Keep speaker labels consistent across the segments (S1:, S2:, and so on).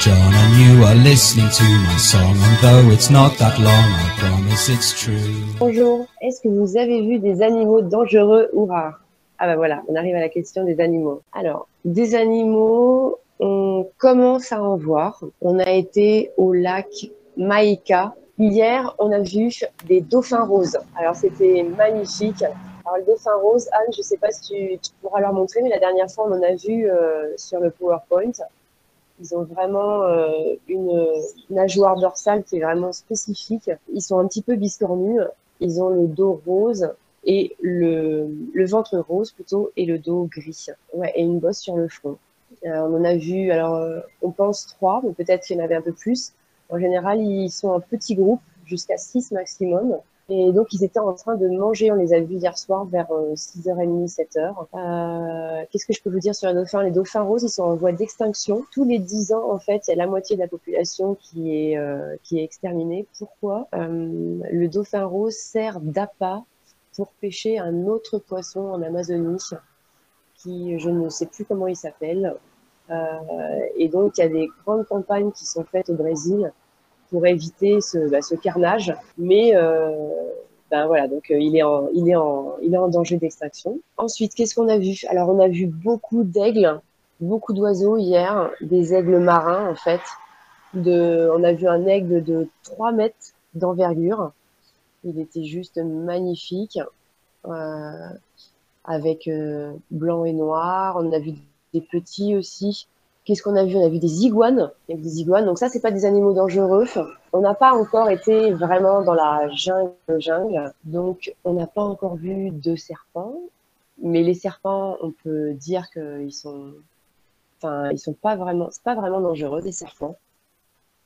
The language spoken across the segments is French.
S1: John, and you are listening to my song. And though it's not that long, I promise it's true.
S2: Bonjour, est-ce que vous avez vu des animaux dangereux ou rares? Ah bah voilà, on arrive à la question des animaux. Alors, des animaux, on commence à en voir. On a été au lac Maïka. Hier, on a vu des dauphins roses. Alors, c'était magnifique. Alors, le dauphin rose, Anne, je ne sais pas si tu, pourras leur montrer, mais la dernière fois, on en a vu euh, sur le PowerPoint. Ils ont vraiment euh, une nageoire dorsale qui est vraiment spécifique. Ils sont un petit peu biscornus. Ils ont le dos rose et le, ventre rose plutôt et le dos gris. Ouais, et une bosse sur le front. Euh, on en a vu, alors euh, on pense trois, mais peut-être qu'il y en avait un peu plus. En général, ils sont en petits groupes, jusqu'à six maximum. Et donc, ils étaient en train de manger. On les a vus hier soir vers 6h30, 7h. Euh, Qu'est-ce que je peux vous dire sur les dauphins? Les dauphins roses, ils sont en voie d'extinction. Tous les 10 ans, en fait, il y a la moitié de la population qui est, euh, qui est exterminée. Pourquoi? Euh, Le dauphin rose sert d'appât pour pêcher un autre poisson en Amazonie qui, je ne sais plus comment il s'appelle. Euh, et donc, il y a des grandes campagnes qui sont faites au Brésil pour éviter ce, bah, carnage. Mais euh, ben voilà, donc euh, il est en, danger d'extraction. Ensuite, qu'est-ce qu'on a vu? Alors, on a vu beaucoup d'aigles, beaucoup d'oiseaux hier, des aigles marins en fait. De, on a vu un aigle de 3 mètres d'envergure. Il était juste magnifique, euh, avec blanc et noir. On a vu des petits aussi. Qu'est-ce qu'on a vu? On a vu des iguanes. Il y a des iguanes. Donc ça, c'est pas des animaux dangereux. On n'a pas encore été vraiment dans la jungle, jungle. Donc on n'a pas encore vu de serpents. Mais les serpents, on peut dire qu'ils sont, enfin, ils sont pas vraiment, c'est pas vraiment dangereux des serpents.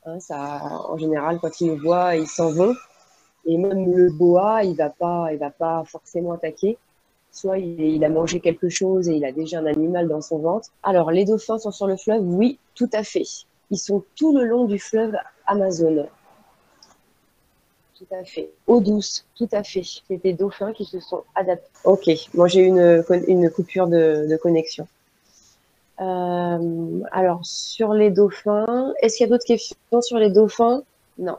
S2: Hein, ça, en général, quand ils nous voient, ils s'en vont. Et même le boa, il va pas, il va pas forcément attaquer soit il, a mangé quelque chose et il a déjà un animal dans son ventre. Alors, les dauphins sont sur le fleuve? Oui, tout à fait. Ils sont tout le long du fleuve Amazon. Tout à fait. Eau douce, tout à fait. C'est des dauphins qui se sont adaptés. Ok, moi j'ai une, une coupure de, de connexion. Euh, alors, sur les dauphins, est-ce qu'il y a d'autres questions sur les dauphins? Non.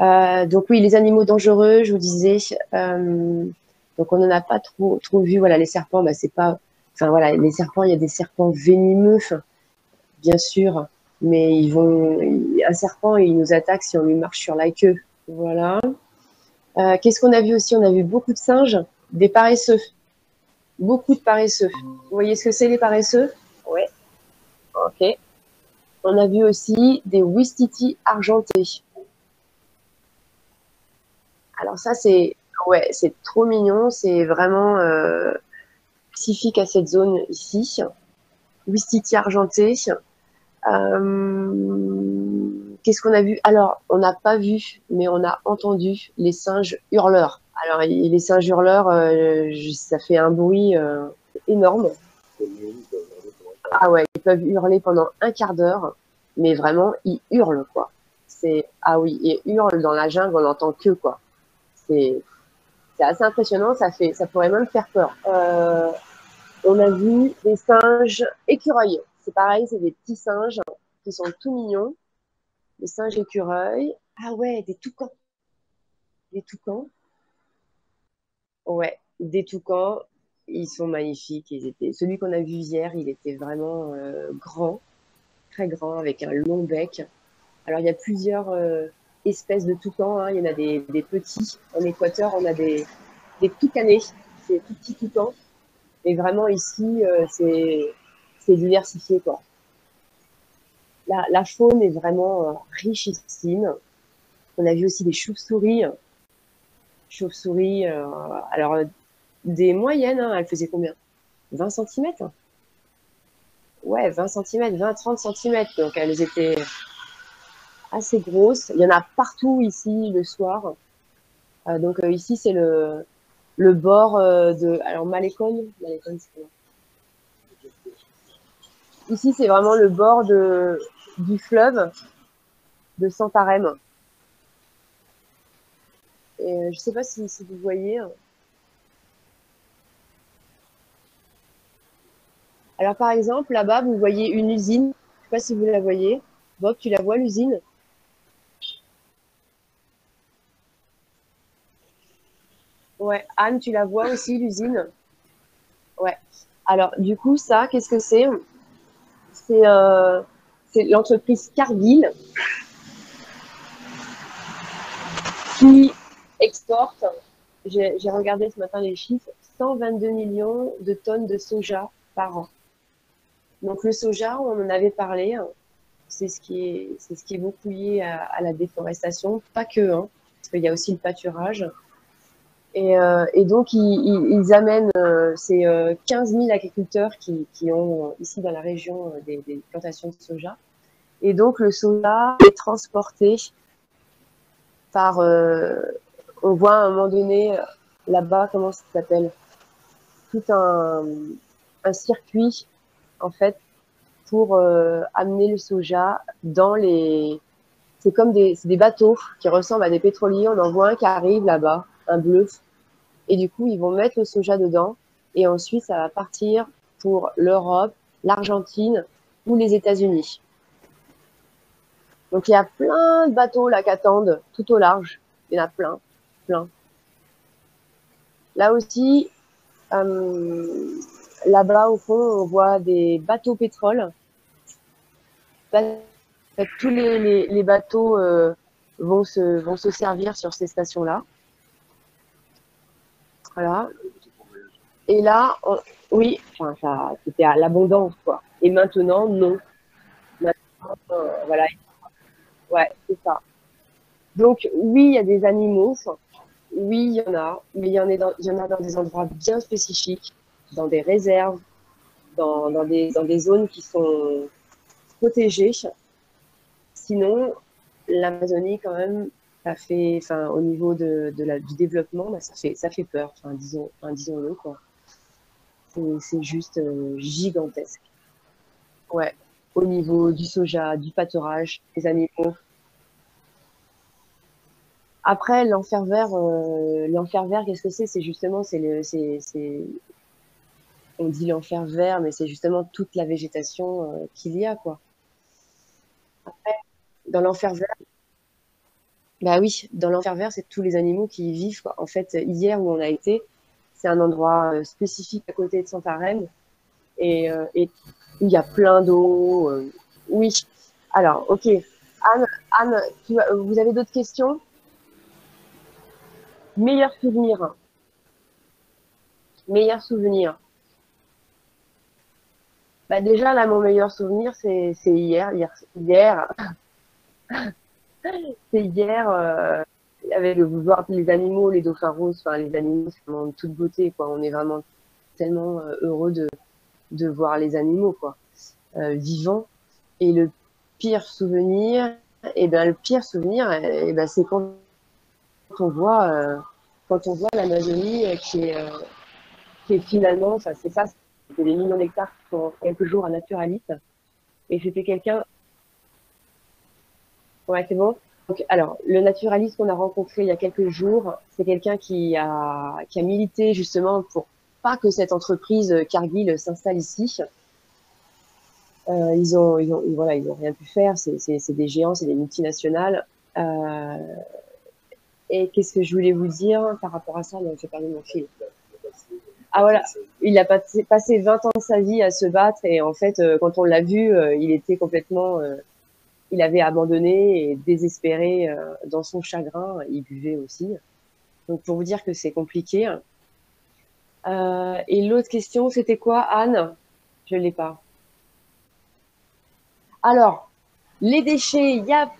S2: Euh, donc oui, les animaux dangereux, je vous disais, euh, donc on n'en a pas trop trop vu. Voilà, les serpents, bah c'est pas. Enfin voilà, les serpents, il y a des serpents venimeux, bien sûr, mais ils vont. Un serpent, il nous attaque si on lui marche sur la queue. Voilà. Euh, Qu'est-ce qu'on a vu aussi? On a vu beaucoup de singes, des paresseux, beaucoup de paresseux. Vous voyez ce que c'est les paresseux? Ouais. Ok. On a vu aussi des Wistiti argentés. Alors ça, c'est ouais, c'est trop mignon. C'est vraiment euh, spécifique à cette zone ici. Wistiti argenté. Euh, Qu'est-ce qu'on a vu? Alors, on n'a pas vu, mais on a entendu les singes hurleurs. Alors, les singes hurleurs, euh, ça fait un bruit énorme. Ah ouais, ils peuvent hurler pendant un quart d'heure, mais vraiment, ils hurlent, quoi. Ah oui, ils hurlent dans la jungle, on n'entend que quoi. C'est c'est assez impressionnant, ça fait, ça pourrait même faire peur. Euh, on a vu des singes écureuils. C'est pareil, c'est des petits singes qui sont tout mignons. Des singes écureuils. Ah ouais, des toucans. Des toucans. Ouais, des toucans. Ils sont magnifiques. Ils étaient... Celui qu'on a vu hier, il était vraiment euh, grand, très grand, avec un long bec. Alors il y a plusieurs euh, espèces de toucans. Hein. Il y en a des, petits. En Équateur, on a des, des toucanés, c'est tout petits toucans. Et vraiment ici, euh, c'est diversifié. Quoi. La, la, faune est vraiment euh, richissime. On a vu aussi des chauves-souris. Chauves-souris, euh, alors des moyennes, hein, elles faisaient combien? 20 cm Ouais, 20 cm, 20-30 cm. Donc elles étaient assez grosses. Il y en a partout ici le soir. Euh, donc euh, ici c'est le, le bord euh, de alors Malécon, Malécon c'est Ici c'est vraiment le bord de du fleuve de Santarem. Et je sais pas si, si vous voyez. Alors par exemple là-bas vous voyez une usine. Je sais pas si vous la voyez. Bob, tu la vois l'usine? Ouais, Anne, tu la vois aussi l'usine Ouais. Alors, du coup, ça, qu'est-ce que c'est? C'est euh, l'entreprise Cargill qui exporte, j'ai regardé ce matin les chiffres, 122 millions de tonnes de soja par an. Donc le soja, on en avait parlé, hein, c'est ce qui est, c'est ce qui est beaucoup lié à, la déforestation, pas que, hein, parce qu'il y a aussi le pâturage. Et, euh, donc ils, amènent euh, ces 15 euh, 000 agriculteurs qui, ont ici dans la région des, plantations de soja. Et donc le soja est transporté par, on voit à un moment donné là-bas, comment ça s'appelle? Tout un, circuit, en fait, pour euh, amener le soja dans les. C'est comme des bateaux qui ressemblent à des pétroliers. On en voit un qui arrive là-bas, un bleu. Et du coup, ils vont mettre le soja dedans. Et ensuite, ça va partir pour l'Europe, l'Argentine ou les États-Unis. Donc, il y a plein de bateaux là qui attendent tout au large. Il y en a plein, plein. Là aussi, euh, là-bas au fond, on voit des bateaux pétrole. tous les, bateaux euh, vont, se, vont se servir sur ces stations-là. Voilà. Et là, oui, enfin, c'était à l'abondance, quoi. Et maintenant, non. Maintenant, euh, voilà. Ouais, c'est ça. Donc, oui, il y a des animaux. Oui, il y en a, mais il y en, a dans, y en a dans des endroits bien spécifiques, dans des réserves, dans, dans, des, dans des zones qui sont protégées. Sinon, l'Amazonie, quand même, ça fait, enfin, au niveau de, de la, du développement, bah, ça, fait, ça fait peur, enfin, disons, enfin, disons-le, quoi. C'est juste euh, gigantesque. Ouais, au niveau du soja, du pâturage, des animaux, après, l'enfer vert, euh, l'enfer vert, qu'est-ce que c'est? C'est justement, c'est le, c'est, on dit l'enfer vert, mais c'est justement toute la végétation euh, qu'il y a, quoi. Après, dans l'enfer vert, bah oui, dans l'enfer vert, c'est tous les animaux qui y vivent. En fait, hier où on a été, c'est un endroit euh, spécifique à côté de Santarém et, et il y a plein d'eau. oui. Alors, ok. Anne, Anne vous avez d'autres questions? Meilleur souvenir. Meilleur souvenir. Bah déjà, là, mon meilleur souvenir, c'est hier. Hier, hier c'est hier, euh, avec le voir les animaux, les dauphins roses, enfin, les animaux, c'est vraiment toute beauté, quoi. On est vraiment tellement euh, heureux de, de voir les animaux, quoi, euh, vivants. Et le pire souvenir, et eh ben, le pire souvenir, et, eh ben, c'est quand on voit, euh, quand on voit l'Amazonie qui, est, qui est finalement, c'est ça, c'était des millions d'hectares qui sont quelques jours à naturaliste. Et c'était quelqu'un. Ouais, c'est bon. Donc, alors, le naturaliste qu'on a rencontré il y a quelques jours, c'est quelqu'un qui a, qui a milité justement pour pas que cette entreprise Cargill s'installe ici. Euh, ils ont, ils ont, voilà, ils ont rien pu faire. C'est des géants, c'est des multinationales. Euh, et qu'est-ce que je voulais vous dire par rapport à ça? Non, j'ai perdu mon fil. Ah voilà, il a passé, 20 ans de sa vie à se battre et en fait, euh, quand on l'a vu, euh, il était complètement, euh, il avait abandonné et désespéré dans son chagrin. Il buvait aussi. Donc pour vous dire que c'est compliqué. et l'autre question, c'était quoi, Anne? Je l'ai pas. Alors, les déchets, il y a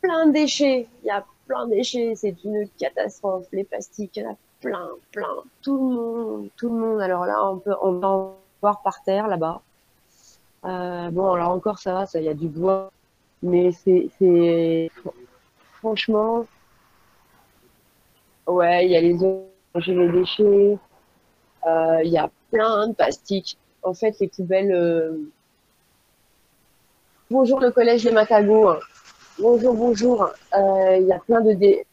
S2: plein de déchets. Il y a plein de déchets, c'est une catastrophe. Les plastiques, il y en a plein, plein. Tout le monde, tout le monde. Alors là, on peut, on en voir par terre là-bas. Euh, bon, alors encore ça va, ça, il y a du bois, mais c'est, franchement, ouais, il y a les j'ai les déchets, euh, il y a plein de plastiques. En fait, les poubelles. Euh, bonjour le collège de Macago. Bonjour, bonjour. Euh, il y a plein de dé...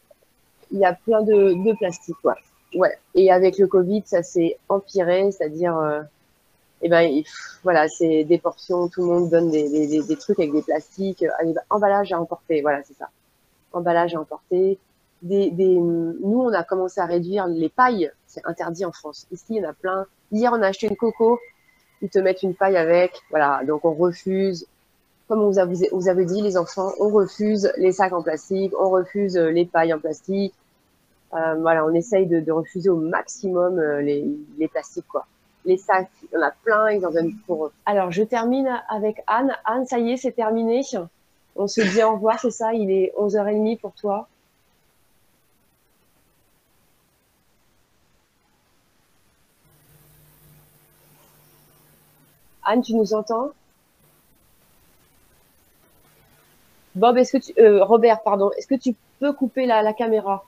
S2: y a plein de, de plastique, ouais. ouais. Et avec le Covid, ça s'est empiré, c'est-à-dire et ben voilà, c'est des portions, tout le monde donne des, des, des trucs avec des plastiques, allez, emballage à emporter, voilà, c'est ça. Emballage à emporter. Des, des, nous, on a commencé à réduire les pailles, c'est interdit en France. Ici, il y en a plein. Hier, on a acheté une coco, ils te mettent une paille avec, voilà, donc on refuse. Comme vous avez, vous avez dit, les enfants, on refuse les sacs en plastique, on refuse les pailles en plastique. Euh, voilà, on essaye de, de refuser au maximum euh, les, les plastiques, quoi les sacs, il y en a plein, ils en donnent pour. Alors, je termine avec Anne. Anne, ça y est, c'est terminé. On se dit au revoir, c'est ça? Il est 11h30 pour toi. Anne, tu nous entends? Bob, est-ce que tu, euh, Robert, pardon, est-ce que tu peux couper la caméra?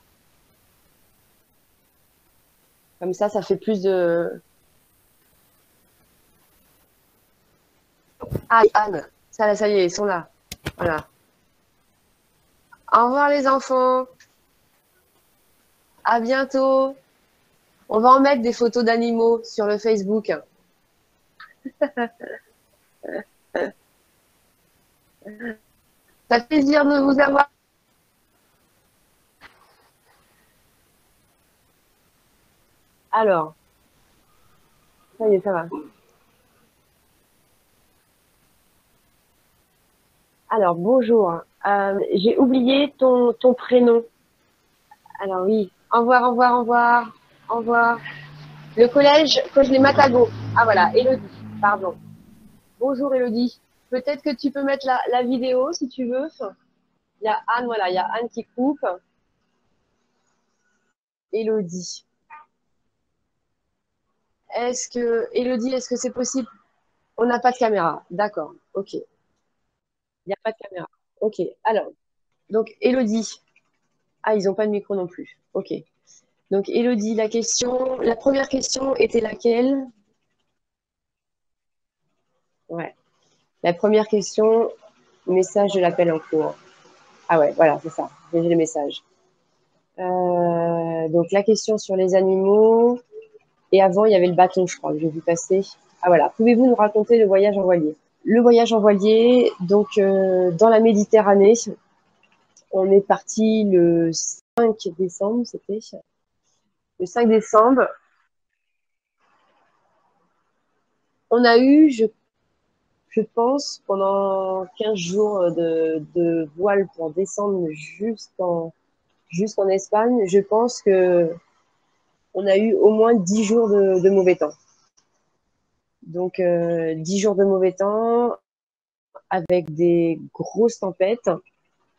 S2: Comme ça, ça fait plus de, Ah, Anne, ça, ça y est, ils sont là. Voilà. Au revoir les enfants. À bientôt. On va en mettre des photos d'animaux sur le Facebook. Ça fait plaisir de vous avoir. Alors, ça y est, ça va. Alors, bonjour. Euh, j'ai oublié ton, prénom. Alors oui, au revoir, au revoir, au revoir, au revoir. Le collège les Matago. Ah voilà, Elodie, pardon. Bonjour Elodie. Peut-être que tu peux mettre la, la vidéo si tu veux. Il y a Anne, voilà, il y a Anne qui coupe. Elodie. Est-ce que, Elodie, est-ce que c'est possible? On n'a pas de caméra. D'accord, ok. Il n'y a pas de caméra. Ok, alors, donc Elodie. Ah, ils n'ont pas de micro non plus. Ok. Donc Elodie, la question, la première question était laquelle? Ouais. La première question, message de l'appel en cours. Ah ouais, voilà, c'est ça. J'ai le message. Euh, donc la question sur les animaux. Et avant, il y avait le bâton, je crois, que j'ai vu passer. Ah voilà. Pouvez-vous nous raconter le voyage en voilier? Le voyage en voilier, donc euh, dans la Méditerranée. On est parti le 5 décembre, c'était le 5 décembre. On a eu, je, pense, pendant 15 jours de, voile pour descendre jusqu'en Espagne. Je pense que on a eu au moins 10 jours de mauvais temps. Donc, euh, 10 jours de mauvais temps avec des grosses tempêtes,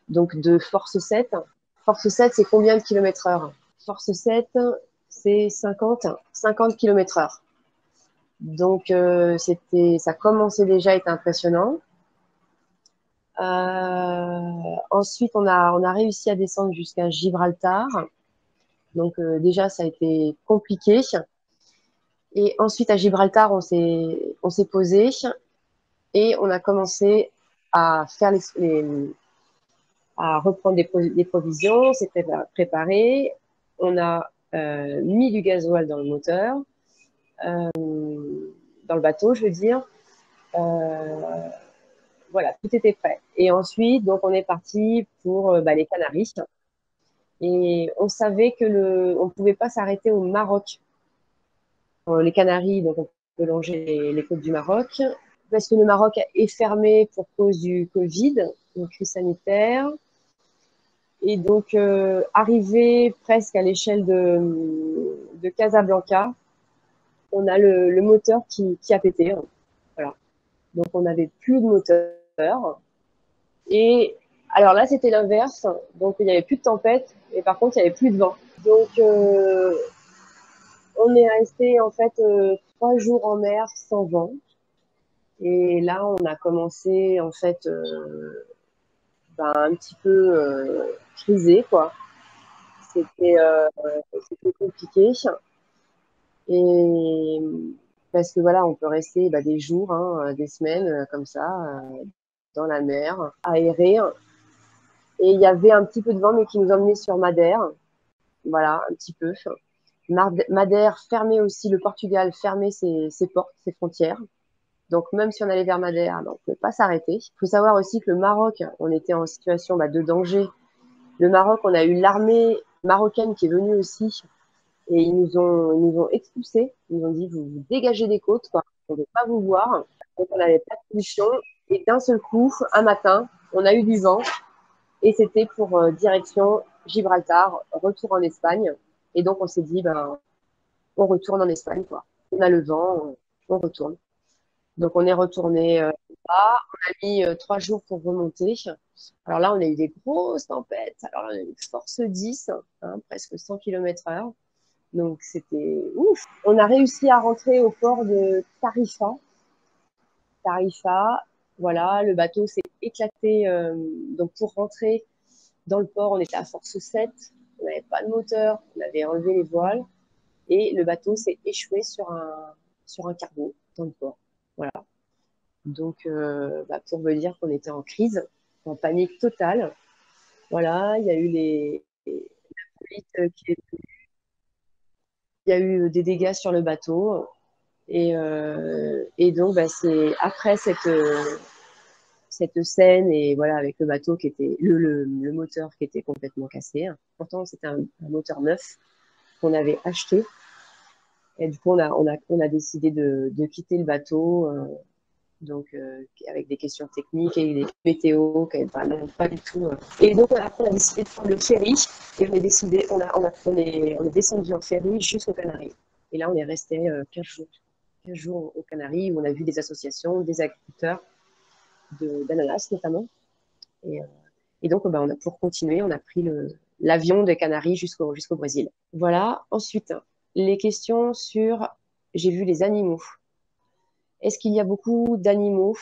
S2: donc de force 7. Force 7, c'est combien de kilomètres heure? Force 7, c'est 50, 50 kilomètres heure. Donc, euh, c'était, ça commençait déjà à être impressionnant. Euh, ensuite, on a, réussi à descendre jusqu'à Gibraltar. Donc, euh, déjà, ça a été compliqué. Et ensuite, à Gibraltar, on s'est, posé et on a commencé à faire les, reprendre des, provisions, on s'est préparé, on a euh, mis du gasoil dans le moteur, euh, dans le bateau, je veux dire. Euh, voilà, tout était prêt. Et ensuite, donc, on est parti pour bah, les Canaries. Et on savait que le, on pouvait pas s'arrêter au Maroc les Canaries, donc on peut longer les, côtes du Maroc, parce que le Maroc est fermé pour cause du Covid, une crise sanitaire. Et donc, euh, arrivé presque à l'échelle de, Casablanca, on a le, moteur qui, a pété. Voilà. Donc, on n'avait plus de moteur. Et alors là, c'était l'inverse. Donc, il n'y avait plus de tempête. Et par contre, il n'y avait plus de vent. Euh, est resté en fait euh, trois jours en mer sans vent. Et là, on a commencé en fait euh, ben, un petit peu euh, crisé quoi. C'était compliqué. Et parce que voilà, on peut rester bah, des jours, hein, des semaines comme ça dans la mer, aéré. Et il y avait un petit peu de vent, mais qui nous emmenait sur Madère. Voilà, un petit peu. Madère fermait aussi, le Portugal fermait ses, portes, ses frontières. Donc même si on allait vers Madère, ben, on ne pouvait pas s'arrêter. Il faut savoir aussi que le Maroc, on était en situation bah, de danger. Le Maroc, on a eu l'armée marocaine qui est venue aussi et ils nous ont, nous expulsés. Ils nous ont dit vous vous dégagez des côtes, quoi. on ne veut pas vous voir. Donc on n'avait pas de solution. Et d'un seul coup, un matin, on a eu du vent et c'était pour euh, direction Gibraltar, retour en Espagne. Et donc on s'est dit ben on retourne en Espagne, quoi. On a le vent, on retourne. Donc on est retourné euh, là. On a mis euh, trois jours pour remonter. Alors là, on a eu des grosses tempêtes. Alors on a eu force 10, hein, presque 100 km heure. Donc c'était ouf. On a réussi à rentrer au port de Tarifa. Tarifa, voilà, le bateau s'est éclaté. Euh, donc pour rentrer dans le port, on était à force 7. On n'avait pas de moteur, on avait enlevé les voiles et le bateau s'est échoué sur un sur un cargo dans le port. Voilà. Donc, euh, bah, pour me dire qu'on était en crise, en panique totale. Voilà, il y a eu les, la qui est il y a eu des dégâts sur le bateau. Et, euh, donc, bah, c'est après cette, cette scène et voilà, avec le bateau qui était, le, le, moteur qui était complètement cassé. Pourtant, c'était un, moteur neuf qu'on avait acheté. Et du coup, on a, on a, on a décidé de, quitter le bateau. Euh, donc euh, avec des questions techniques et des météos qui pas, pas du tout. Euh. Et donc on a décidé de prendre le ferry et on est décidé, on a, on a on est, on est descendu en ferry jusqu'aux Canaries. Et là on est resté euh, 15 jours, 15 jours aux Canaries où on a vu des associations, des agriculteurs d'ananas notamment. Et, euh, donc bah, on a pour continuer, on a pris l'avion des Canaries jusqu'au Brésil. Voilà. Ensuite les questions sur j'ai vu les animaux. Est-ce qu'il y a beaucoup d'animaux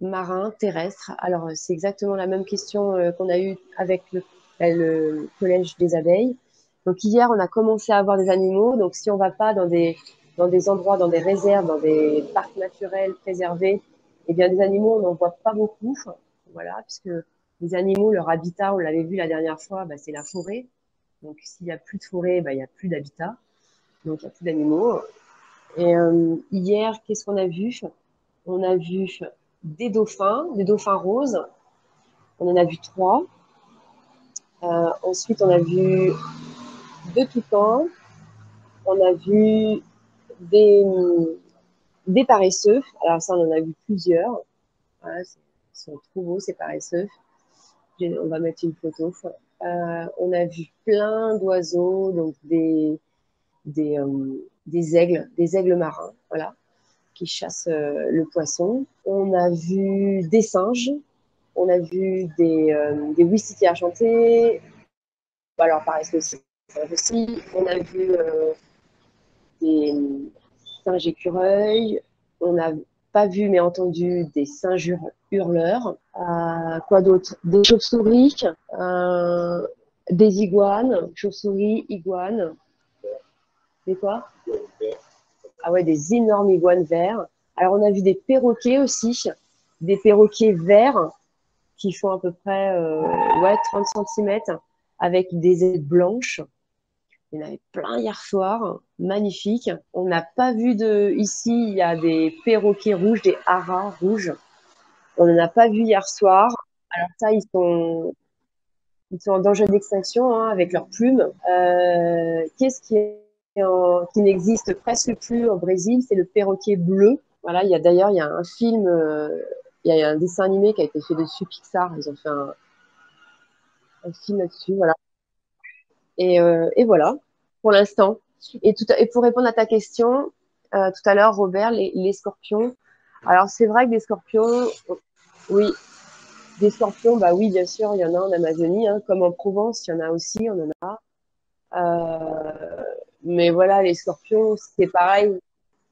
S2: marins, terrestres? Alors, c'est exactement la même question euh, qu'on a eue avec le, euh, le, collège des abeilles. Donc, hier, on a commencé à avoir des animaux. Donc, si on ne va pas dans des, dans des endroits, dans des réserves, dans des parcs naturels préservés, eh bien, des animaux, on n'en voit pas beaucoup. Voilà, puisque les animaux, leur habitat, on l'avait vu la dernière fois, bah, c'est la forêt. Donc, s'il n'y a plus de forêt, bah, il n'y a plus d'habitat. Donc, il n'y a plus d'animaux. Et euh, hier, qu'est-ce qu'on a vu? On a vu des dauphins, des dauphins roses. On en a vu trois. Euh, ensuite, on a vu deux toucans. On a vu des, des paresseux. Alors ça, on en a vu plusieurs. Ils sont trop beaux, ces paresseux. On va mettre une photo. Euh, on a vu plein d'oiseaux, donc des, des, euh, des aigles, des aigles marins, voilà, qui chassent euh, le poisson. On a vu des singes, on a vu des, des wistiti argentés, alors pareil, aussi, aussi. On a vu des singes écureuils, on n'a pas vu mais entendu des singes hurleurs. Euh, quoi d'autre? Des chauves-souris, euh, des iguanes, chauves-souris, iguanes. Des quoi? Ah ouais, des énormes iguanes verts. Alors, on a vu des perroquets aussi, des perroquets verts qui font à peu près euh, ouais, 30 cm avec des ailes blanches. Il y en avait plein hier soir, magnifique. On n'a pas vu de. Ici, il y a des perroquets rouges, des haras rouges. On n'en a pas vu hier soir. Alors, ça, ils sont, ils sont en danger d'extinction hein, avec leurs plumes. Euh, Qu'est-ce qui est qui n'existe presque plus au Brésil, c'est le perroquet bleu. Voilà, il y a d'ailleurs il y a un film, euh, il y a un dessin animé qui a été fait dessus Pixar. Ils ont fait un, un film là-dessus, voilà. Et, euh, et, voilà pour l'instant. Et, tout, et pour répondre à ta question euh, tout à l'heure, Robert, les, scorpions. Alors c'est vrai que des scorpions, oui, des scorpions, bah oui, bien sûr, il y en a en Amazonie, hein, comme en Provence, il y en a aussi, on en a. Euh, mais voilà, les scorpions, c'est pareil.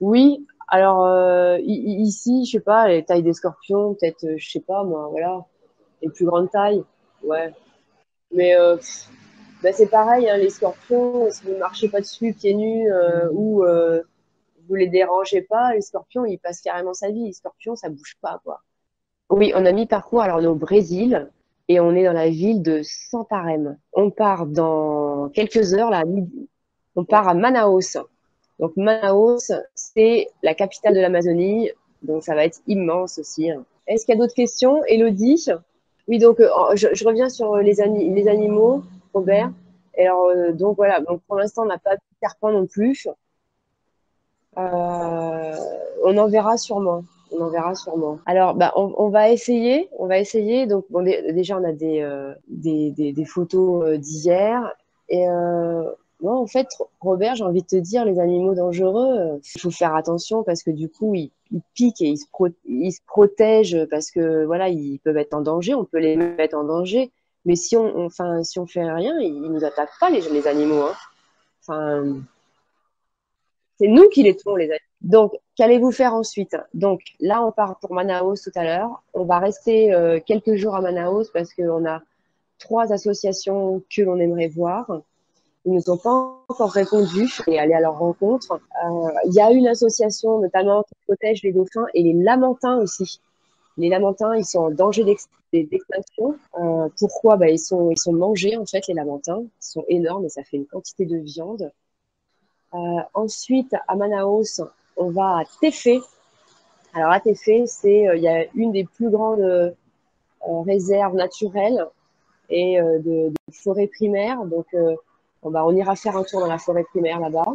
S2: Oui, alors euh, ici, je sais pas, les tailles des scorpions, peut-être, euh, je sais pas, moi, voilà, les plus grandes tailles, ouais. Mais euh, bah, c'est pareil, hein, les scorpions, si vous ne marchez pas dessus pieds nus euh, ou euh, vous les dérangez pas, les scorpions, ils passent carrément sa vie. Les scorpions, ça bouge pas, quoi. Oui, on a mis parcours, alors on est au Brésil et on est dans la ville de Santarém. On part dans quelques heures, là, midi on part à Manaus. Donc Manaus, c'est la capitale de l'Amazonie, donc ça va être immense aussi. Hein. Est-ce qu'il y a d'autres questions Elodie? Oui, donc euh, je, reviens sur les, les animaux, Robert. alors, euh, donc voilà, donc pour l'instant, on n'a pas de serpent non plus. Euh, on en verra sûrement. On en verra sûrement. Alors, bah, on, va essayer. On va essayer. Donc, bon, déjà, on a des, des, des, photos d'hier. Et non, en fait, Robert, j'ai envie de te dire, les animaux dangereux, euh, il faut faire attention parce que du coup, ils, piquent et ils se, ils se, protègent parce que voilà, ils peuvent être en danger. On peut les mettre en danger, mais si on, enfin, si on fait rien, ils, nous attaquent pas les, animaux. Hein. Enfin, c'est nous qui les tuons, les animaux. Donc, qu'allez-vous faire ensuite? Donc, là, on part pour Manaus tout à l'heure. On va rester euh, quelques jours à Manaus parce qu'on a trois associations que l'on aimerait voir. Ils ne sont pas encore répondu et aller à leur rencontre. Euh, il y a une association notamment qui protège les dauphins et les lamentins aussi. Les lamentins, ils sont en danger d'extinction. Euh, pourquoi bah, ils, sont, ils sont mangés, en fait, les lamentins. Ils sont énormes et ça fait une quantité de viande. Euh, ensuite, à Manaus, on va à Tefé. Alors, à Tefé, c'est, il y a une des plus grandes réserves naturelles et de, de forêts primaires. Donc, bah, on ira faire un tour dans la forêt primaire là-bas.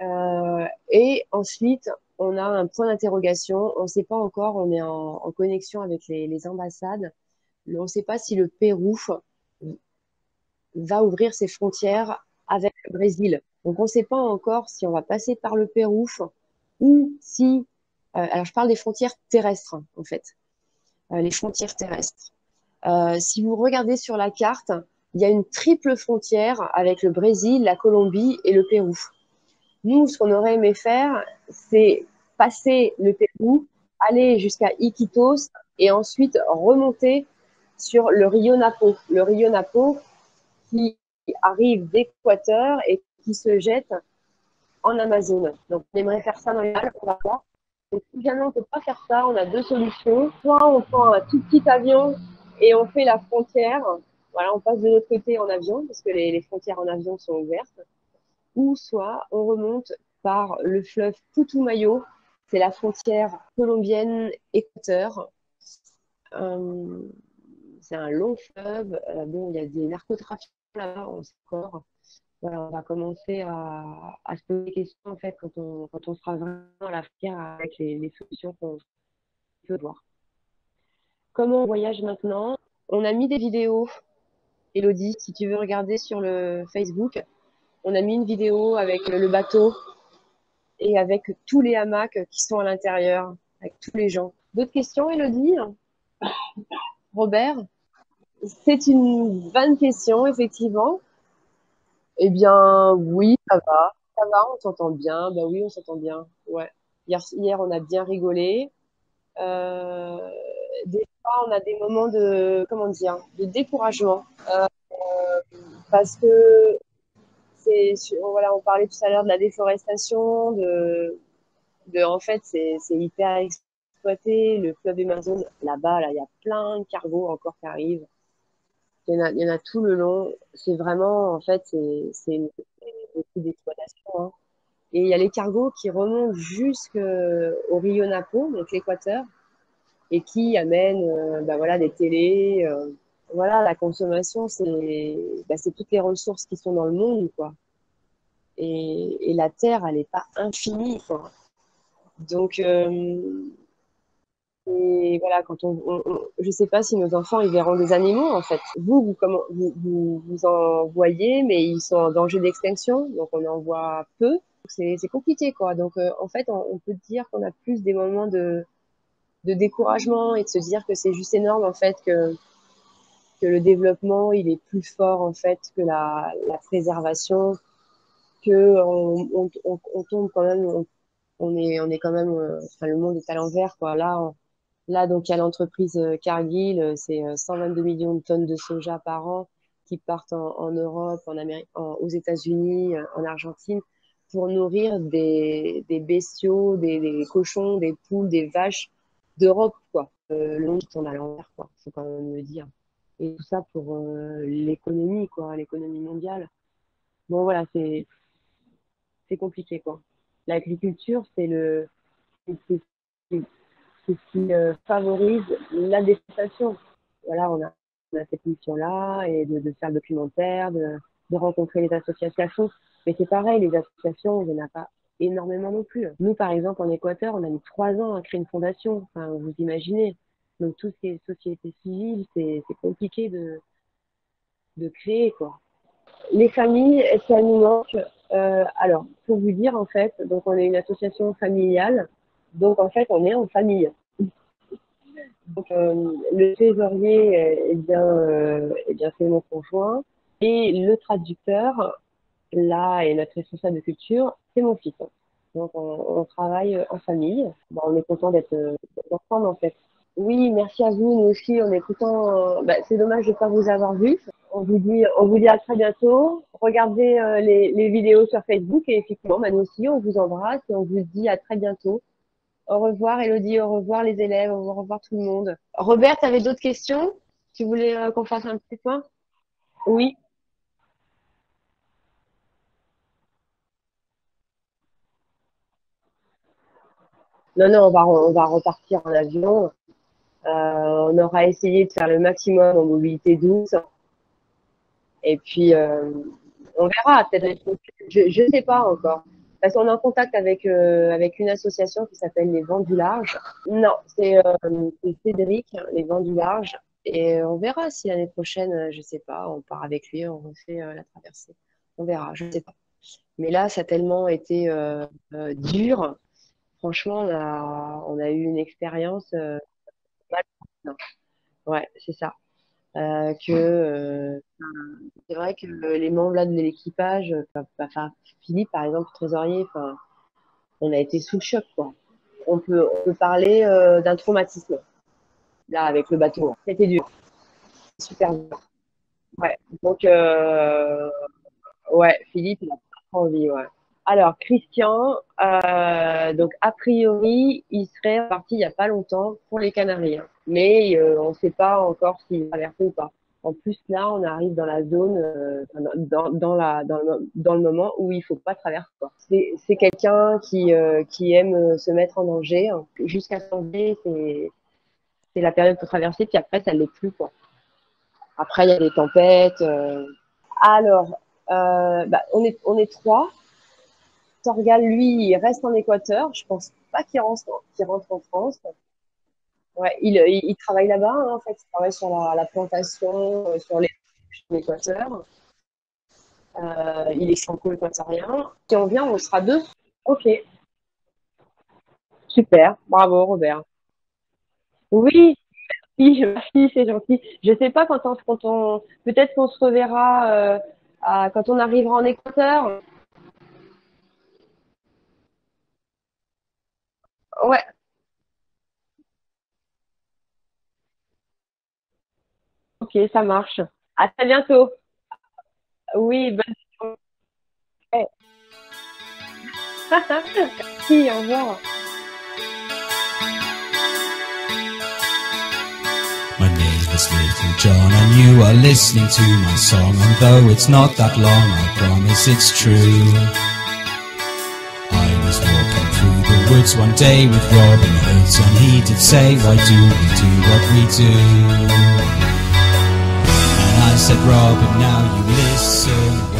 S2: Euh, et ensuite, on a un point d'interrogation. On ne sait pas encore, on est en, connexion avec les, ambassades. On ne sait pas si le Pérou va ouvrir ses frontières avec le Brésil. Donc, on ne sait pas encore si on va passer par le Pérou ou si. Euh, alors, je parle des frontières terrestres, en fait. Euh, les frontières terrestres. si vous regardez sur la carte, il y a une triple frontière avec le Brésil, la Colombie et le Pérou. Nous, ce qu'on aurait aimé faire, c'est passer le Pérou, aller jusqu'à Iquitos et ensuite remonter sur le Rio Napo. Le Rio Napo qui arrive d'Équateur et qui se jette en Amazone. Donc, on aimerait faire ça dans les si jamais on ne peut pas faire ça, on a deux solutions. Soit on prend un tout petit avion et on fait la frontière voilà, on passe de l'autre côté en avion parce que les, frontières en avion sont ouvertes. Ou soit on remonte par le fleuve Putumayo, c'est la frontière colombienne Équateur. Euh, c'est un long fleuve. Euh, bon, il y a des narcotrafiquants là-bas, on sait encore. On va commencer à, se poser des questions en fait quand on, sera vraiment à la frontière avec les, les solutions qu'on peut voir. Comment on voyage maintenant? On a mis des vidéos Elodie, si tu veux regarder sur le Facebook, on a mis une vidéo avec le bateau et avec tous les hamacs qui sont à l'intérieur, avec tous les gens. D'autres questions, Elodie? Robert? C'est une bonne question, effectivement. Eh bien, oui, ça va. Ça va, on s'entend bien. Ben oui, on s'entend bien. Ouais. Hier, hier, on a bien rigolé. Euh, des fois, on a des moments de, comment dire, de découragement. Euh, parce que voilà, on parlait tout à l'heure de la déforestation, de, en fait, c'est, hyper exploité. Le fleuve Amazon, là-bas, là, il y a plein de cargos encore qui arrivent. Il y en a, y en a tout le long. C'est vraiment, en fait, c'est, c'est une, d'exploitation. Hein. Et il y a les cargos qui remontent jusqu'au Rio Napo, donc l'équateur, et qui amènent euh, bah voilà, des télés. Euh, voilà, la consommation, c'est bah, toutes les ressources qui sont dans le monde, quoi. Et, et la Terre, elle n'est pas infinie, quoi. Donc, euh, et voilà, quand on, je sais pas si nos enfants ils verront des animaux en fait. Vous, vous comment vous, vous, vous en voyez, mais ils sont en danger d'extinction, donc on en voit peu. C'est compliqué quoi. Donc euh, en fait, on, on peut dire qu'on a plus des moments de de découragement et de se dire que c'est juste énorme en fait que que le développement il est plus fort en fait que la, préservation que on, tombe quand même on, est on est quand même euh, enfin le monde est à l'envers quoi là là donc il y a l'entreprise euh, Cargill euh, c'est 122 millions de tonnes de soja par an qui partent en, Europe en Amérique aux États-Unis en Argentine pour nourrir des, bestiaux des, cochons des poules des vaches d'Europe, quoi. Le monde tourne à l'envers, quoi. Faut quand même le dire. Et tout ça pour euh, l'économie, quoi, l'économie mondiale. Bon, voilà, c'est c'est compliqué quoi. L'agriculture, c'est le, ce qui euh, favorise la déforestation. Voilà, on a, cette mission-là et de, faire le documentaire, de, rencontrer les associations. Mais c'est pareil, les associations, il n'y en a pas énormément non plus. Nous, par exemple, en Équateur, on a mis trois ans à créer une fondation. Vous imaginez. Donc, tout ce qui est société civile, c'est compliqué de, de créer, quoi. Les familles, ça nous manque. Alors, pour vous dire, en fait, donc on est une association familiale. Donc, en fait, on est en famille. Euh, le trésorier, eh bien, euh, eh bien c'est mon conjoint. Et le traducteur, là, et notre responsable de culture, c'est mon fils. Donc, on, travaille en famille. On est content d'être ensemble, en fait. Oui, merci à vous. Nous aussi, on est content. Bah, c'est dommage de ne pas vous avoir vu. On vous dit, on vous dit à très bientôt. Regardez euh, les, les, vidéos sur Facebook et effectivement, bah, nous aussi, on vous embrasse et on vous dit à très bientôt. Au revoir Elodie, au revoir les élèves, au revoir tout le monde. Robert, tu avais d'autres questions? Tu voulais euh, qu'on fasse un petit point? Oui. Non, non, on va, on va repartir en avion. Euh, on aura essayé de faire le maximum en mobilité douce. Et puis, euh, on verra. Peut-être, je ne sais pas encore. Parce qu'on est en contact avec euh, avec une association qui s'appelle les Vents du Large. Non, c'est Cédric, les Vents du Large. Et on verra si l'année prochaine, je sais pas, on part avec lui, on refait la traversée. On verra, je sais pas. Mais là, ça a tellement été dur. Franchement, on a, on a eu une expérience Ouais, c'est ça. Euh, que euh, c'est vrai que les membres là de l'équipage, enfin Philippe par exemple, trésorier, on a été sous le choc quoi. On peut, on peut parler euh, d'un traumatisme là avec le bateau. C'était dur, super dur. Ouais, donc ouais, Philippe il a pas envie, ouais. Alors, Christian, euh, donc a priori, il serait parti il n'y a pas longtemps pour les Canaries. Hein. Mais euh, on ne sait pas encore s'il va traverser ou pas. En plus, là, on arrive dans la zone, euh, dans, la, dans, le, dans le moment où il faut pas traverser. C'est quelqu'un qui, euh, qui aime se mettre en danger. Jusqu'à janvier, c'est la période pour traverser, puis après, ça ne l'est plus. Quoi. Après, il y a des tempêtes. Alors, bah, on, est, on est trois. Torgal, lui, il reste en Équateur. Je pense pas qu'il rentre, rentre, en France. Ouais, il, il, travaille là-bas, hein, en fait. Il travaille sur la, la plantation, euh, sur l'Équateur. Euh, il est franco-équatorien. Si on vient, on sera deux. Ok. Super. Bravo, Robert. Oui, merci, merci, c'est gentil. Je sais pas quand on, peut-être qu'on se reverra euh, quand on arrivera en Équateur. Ouais. Ok, ça marche. À très bientôt. Oui, bonne journée. Merci, au revoir.
S1: My name is Little John and you are listening to my song and though it's not that long I promise it's true one day with Robin Hood, and he did say, Why do we do what we do? And I said, Robin, now you listen.